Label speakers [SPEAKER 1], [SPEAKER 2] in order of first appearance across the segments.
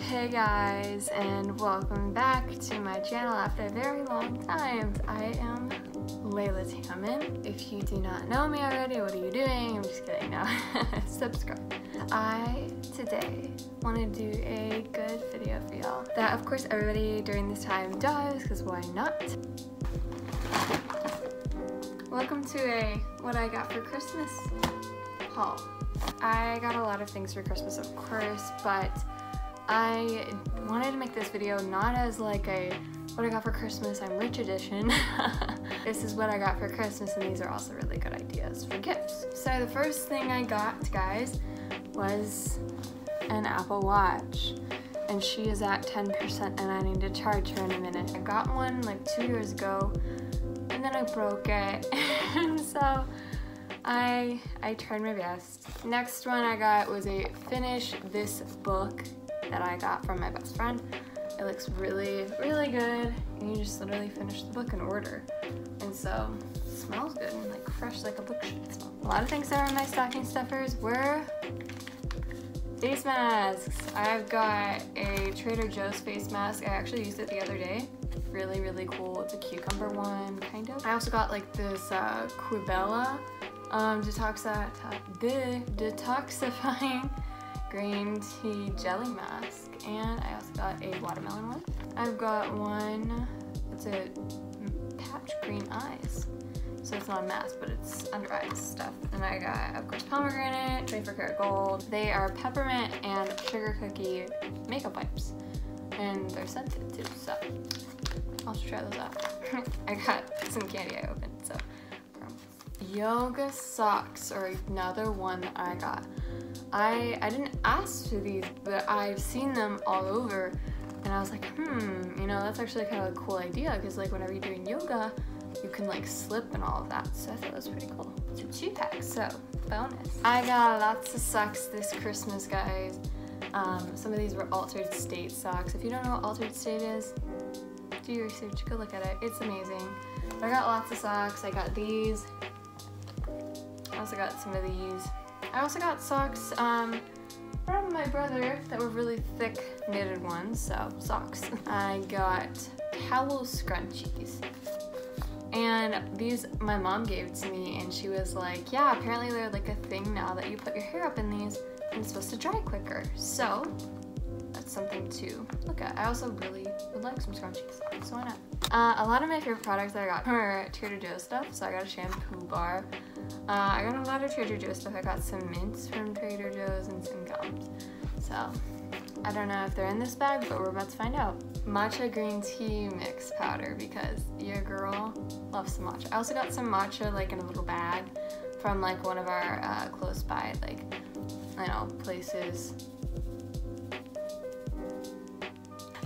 [SPEAKER 1] Hey guys, and welcome back to my channel after a very long time. I am Layla Tammen. If you do not know me already, what are you doing? I'm just kidding, no. Subscribe. I, today, want to do a good video for y'all. That, of course, everybody during this time does, because why not? Welcome to a what I got for Christmas haul. I got a lot of things for Christmas, of course, but I wanted to make this video not as like a what I got for Christmas, I'm rich edition. this is what I got for Christmas and these are also really good ideas for gifts. So the first thing I got, guys, was an Apple Watch. And she is at 10% and I need to charge her in a minute. I got one like two years ago and then I broke it. and so I I tried my best. Next one I got was a finish this book that I got from my best friend. It looks really, really good. And you just literally finish the book in order. And so it smells good and like fresh like a book should smell. A lot of things that are in my stocking stuffers were face masks. I've got a Trader Joe's face mask. I actually used it the other day. Really, really cool. It's a cucumber one, kind of. I also got like this uh, Quibella um, detoxi detoxifying green tea jelly mask and I also got a watermelon one. I've got one, it's a patch green eyes. So it's not a mask, but it's under eyes stuff. And I got, of course, pomegranate, 24 karat gold. They are peppermint and sugar cookie makeup wipes. And they're scented too, so I'll try those out. I got some candy I opened, so. Yoga socks are another one that I got. I, I didn't ask for these, but I've seen them all over and I was like, hmm, you know, that's actually kind of a cool idea because like whenever you're doing yoga, you can like slip and all of that. So I thought it was pretty cool. It's a two pack, so bonus. I got lots of socks this Christmas, guys. Um, some of these were altered state socks. If you don't know what altered state is, do your research, go look at it. It's amazing. But I got lots of socks. I got these. I also got some of these. I also got socks um, from my brother that were really thick knitted ones, so socks. I got towel scrunchies. And these my mom gave to me and she was like, yeah, apparently they're like a thing now that you put your hair up in these and it's supposed to dry quicker. So that's something to look at. I also really would like some scrunchies, so why not? Uh, a lot of my favorite products that I got were Trader Joe's stuff. So I got a shampoo bar. Uh, I got a lot of Trader Joe's stuff. I got some mints from Trader Joe's and some gums. So I don't know if they're in this bag, but we're about to find out. Matcha green tea mix powder because your girl loves some matcha. I also got some matcha like in a little bag from like one of our uh, close by like I know places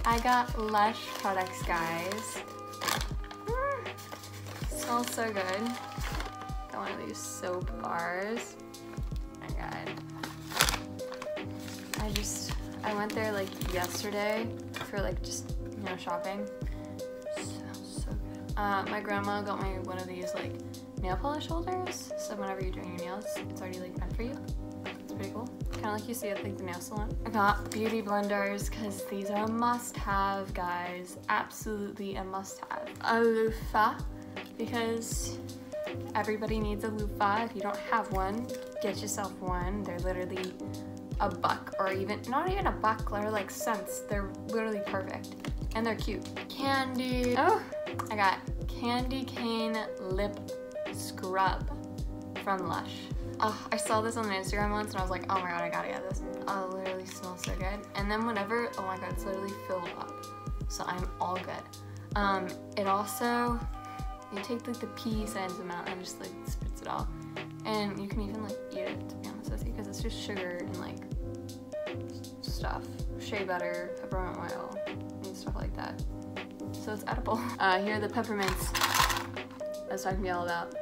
[SPEAKER 1] I got Lush products, guys. Mm, smells so good. Got one of these soap bars. Oh my god. I just, I went there like yesterday for like just, you know, shopping. Smells so good. Uh, my grandma got me one of these like nail polish holders. So whenever you're doing your nails, it's already like meant for you It's pretty cool. Kind of like you see at like the nail salon. I got beauty blenders because these are a must-have, guys. Absolutely a must-have. A loofah because everybody needs a loofah. If you don't have one, get yourself one. They're literally a buck or even, not even a buck, they're like cents. They're literally perfect. And they're cute. Candy. Oh, I got Candy Cane Lip Scrub from Lush. Oh, I saw this on Instagram once and I was like, oh my god, I gotta get this. Oh, it literally smells so good. And then whenever, oh my god, it's literally filled up. So I'm all good. Um, it also, you take like the pea sized amount and just like spits it all. And you can even like eat it, to be honest with you, because it's just sugar and like stuff. Shea butter, peppermint oil, and stuff like that. So it's edible. Uh, here are the peppermints I was talking to all about.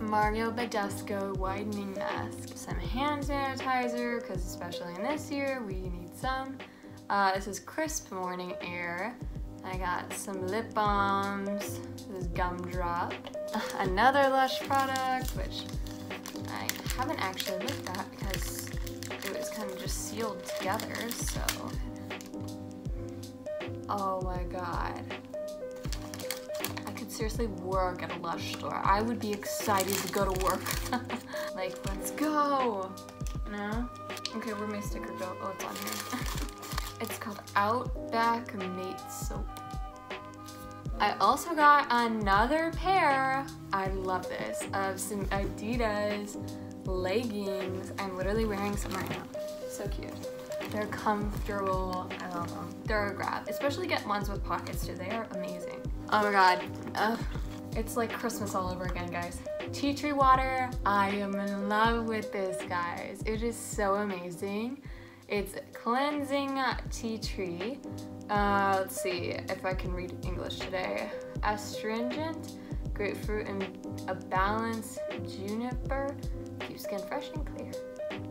[SPEAKER 1] Mario Badescu widening mask, some hand sanitizer, because especially in this year, we need some. Uh, this is Crisp Morning Air. I got some lip balms, this is Gumdrop. Another Lush product, which I haven't actually looked at because it was kind of just sealed together, so Oh my god. I could seriously work at a Lush store. I would be excited to go to work. like, let's go. No? Okay, where my sticker go? Oh, it's on here. it's called Outback Mate Soap. I also got another pair, I love this, of some Adidas leggings. I'm literally wearing some right now. So cute. They're comfortable. I love them. They're a grab. Especially get ones with pockets too. They are amazing. Oh my god. Ugh. It's like Christmas all over again, guys. Tea tree water. I am in love with this, guys. It is so amazing. It's cleansing tea tree. Uh, let's see if I can read English today. Astringent, grapefruit, and a balanced juniper. Keep skin fresh and clear.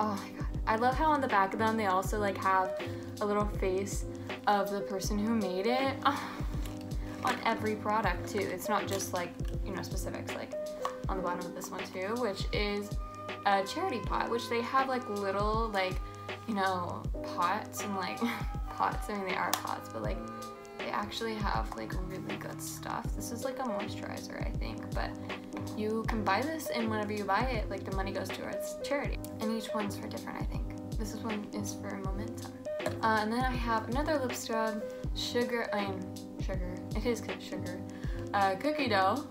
[SPEAKER 1] Oh my god. I love how on the back of them they also like have a little face of the person who made it. Oh, on every product too. It's not just like, you know, specifics like on the bottom of this one too, which is a charity pot, which they have like little like you know, pots and like pots. I mean, they are pots, but like they actually have like really good stuff. This is like a moisturizer, I think, but you can buy this and whenever you buy it, like the money goes towards charity. And each one's for different, I think. This is one is for Momentum. Uh, and then I have another lip scrub, sugar, I mean, sugar, it is good sugar, uh, cookie dough.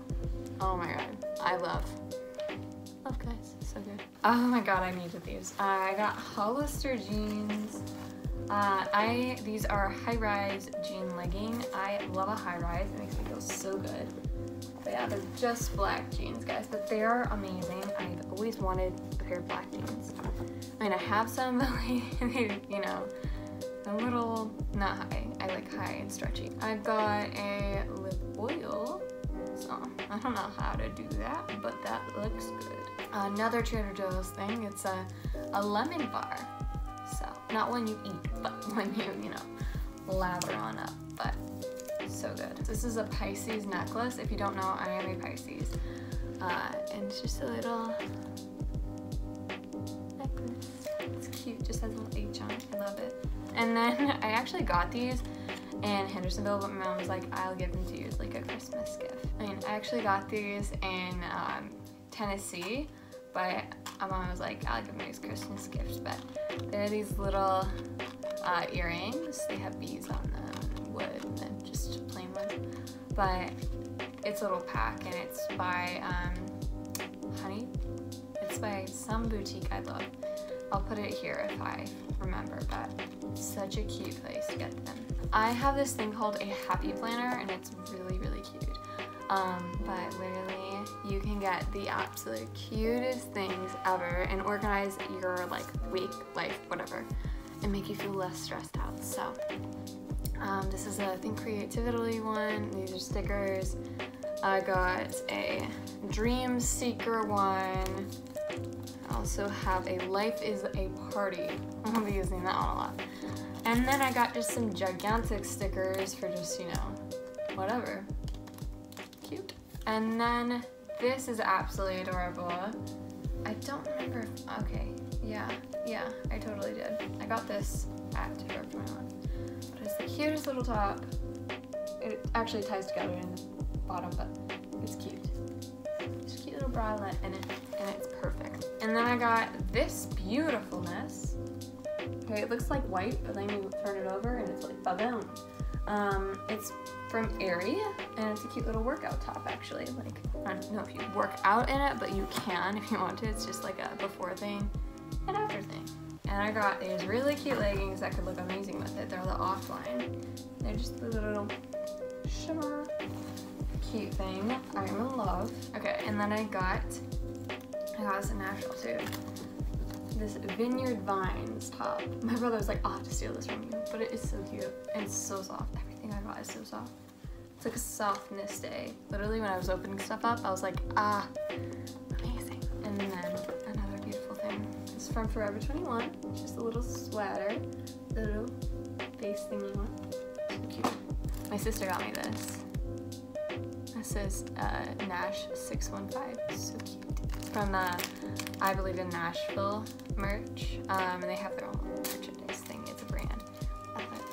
[SPEAKER 1] Oh my god, I love. Oh my god, I needed these. Uh, I got Hollister jeans. Uh, I These are high-rise jean legging. I love a high-rise. It makes me feel so good. But yeah, they're just black jeans, guys. But they are amazing. I've always wanted a pair of black jeans. I mean, I have some, but like, you know, a little, not high. I like high and stretchy. I got a lip oil. So, I don't know how to do that, but that looks good another Trader Joe's thing. It's a, a lemon bar. So, not one you eat, but when you, you know, lather on up. But so good. This is a Pisces necklace. If you don't know, I am a Pisces. Uh, and it's just a little necklace. It's cute, just has a little H on it. I love it. And then I actually got these in Hendersonville, but my mom was like, I'll give them to you as like a Christmas gift. I mean, I actually got these in um, Tennessee but my mom was like, I'll give him his Christmas gift. But they're these little uh, earrings. They have bees on them, wood, and just plain ones. But it's a little pack, and it's by um, Honey. It's by some boutique I love. I'll put it here if I remember, but such a cute place to get them. I have this thing called a happy planner, and it's really, really cute. Um, but literally, you can get the absolute cutest things ever and organize your like week, life, whatever, and make you feel less stressed out. So, um, this is a Think Creativity one. These are stickers. I got a Dream Seeker one. I also have a Life is a Party. I'll be using that one a lot. And then I got just some gigantic stickers for just, you know, whatever cute. And then this is absolutely adorable. I don't remember if, okay, yeah, yeah, I totally did. I got this at Forever 21. But it's the cutest little top. It actually ties together in the bottom, but it's cute. It's a cute little bralette in it, and it's perfect. And then I got this beautifulness. Okay, it looks like white, but then you turn it over and it's like ba-boom. Um, it's from Aerie, and it's a cute little workout top actually. Like, I don't know if you work out in it, but you can if you want to. It's just like a before thing and after thing. And I got these really cute leggings that could look amazing with it. They're the offline. They're just the little shimmer cute thing. I'm in love. Okay, and then I got, I got this in Nashville too. This Vineyard Vines top. My brother was like, I'll have to steal this from you, but it is so cute and so soft is so soft. It's like a softness day. Literally when I was opening stuff up, I was like, ah, amazing. And then another beautiful thing. It's from Forever 21. It's just a little sweater, little face thingy one. So cute. My sister got me this. This says uh, Nash 615. So cute. It's from the I Believe in Nashville merch. Um, and they have their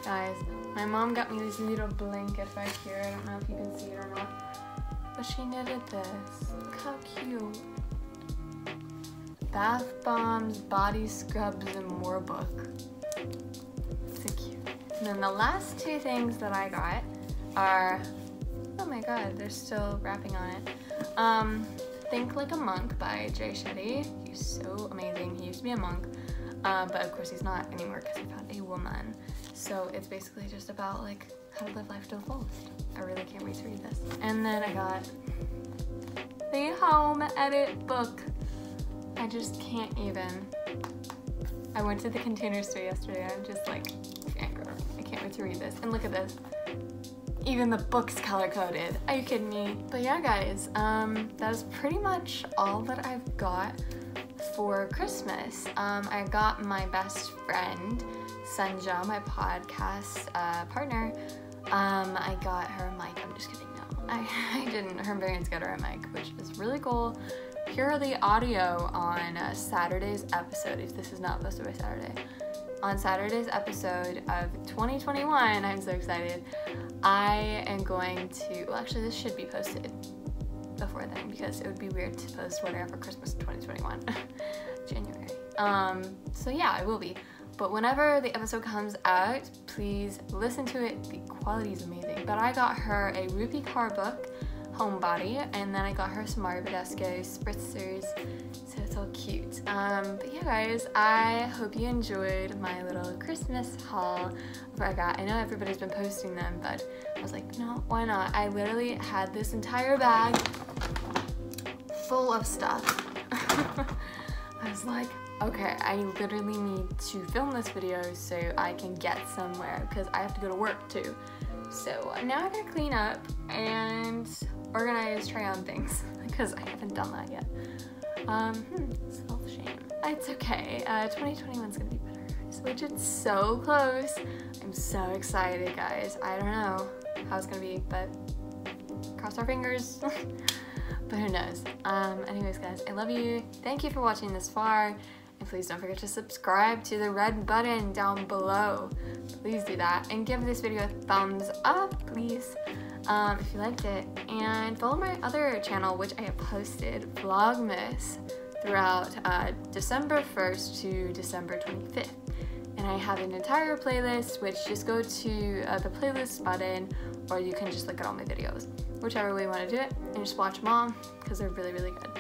[SPEAKER 1] Guys, My mom got me this little blanket right here. I don't know if you can see it or not. But she knitted this. Look how cute. Bath bombs, body scrubs, and more book. So cute. And then the last two things that I got are, oh my god, they're still wrapping on it. Um, Think Like a Monk by Jay Shetty. He's so amazing. He used to be a monk, uh, but of course he's not anymore because he found a woman. So it's basically just about like how to live life to the fullest. I really can't wait to read this. And then I got the home edit book. I just can't even. I went to the container store yesterday. I'm just like, I can't wait to read this. And look at this. Even the book's color coded. Are you kidding me? But yeah, guys, um, that is pretty much all that I've got for Christmas. Um, I got my best friend Senja, my podcast uh, partner, um, I got her a mic. I'm just kidding. No, I, I didn't. Her parents got her a mic, which is really cool. Purely audio on uh, Saturday's episode, if this is not posted by Saturday. On Saturday's episode of 2021, I'm so excited. I am going to, well, actually, this should be posted before then because it would be weird to post what I for Christmas 2021, January. Um, so yeah, it will be. But whenever the episode comes out, please listen to it. The quality is amazing. But I got her a Rupi Kaur book, Homebody, and then I got her some Mario Badescu spritzers, so it's all cute. Um, but yeah, guys, I hope you enjoyed my little Christmas haul I got. I know everybody's been posting them, but I was like, no, why not? I literally had this entire bag full of stuff. I was like, okay, I literally need to film this video so I can get somewhere because I have to go to work too. So now I gotta clean up and organize, try on things because I haven't done that yet. Um, hmm, self shame. It's okay. Uh, 2021's gonna be better, which is so close. I'm so excited, guys. I don't know how it's gonna be, but cross our fingers. but who knows. Um, anyways, guys, I love you. Thank you for watching this far. And please don't forget to subscribe to the red button down below. Please do that. And give this video a thumbs up, please, um, if you liked it. And follow my other channel, which I have posted Vlogmas throughout uh, December 1st to December 25th. And I have an entire playlist, which just go to uh, the playlist button, or you can just look at all my videos. Whichever way you want to do it, and just watch them all, because they're really, really good.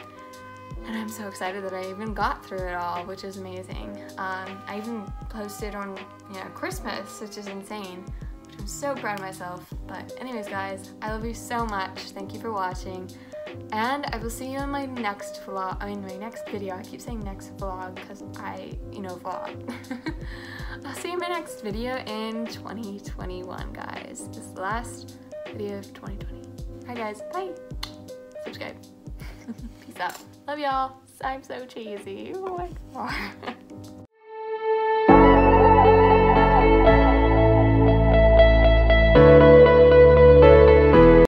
[SPEAKER 1] And I'm so excited that I even got through it all, which is amazing. Um, I even posted on, you know, Christmas, which is insane. Which I'm so proud of myself. But anyways, guys, I love you so much. Thank you for watching. And I will see you in my next vlog, I mean my next video. I keep saying next vlog because I, you know, vlog. I'll see you in my next video in 2021, guys. This last video of 2020. Hi guys, bye. Subscribe. Peace out. Love y'all. I'm so cheesy. Oh my god.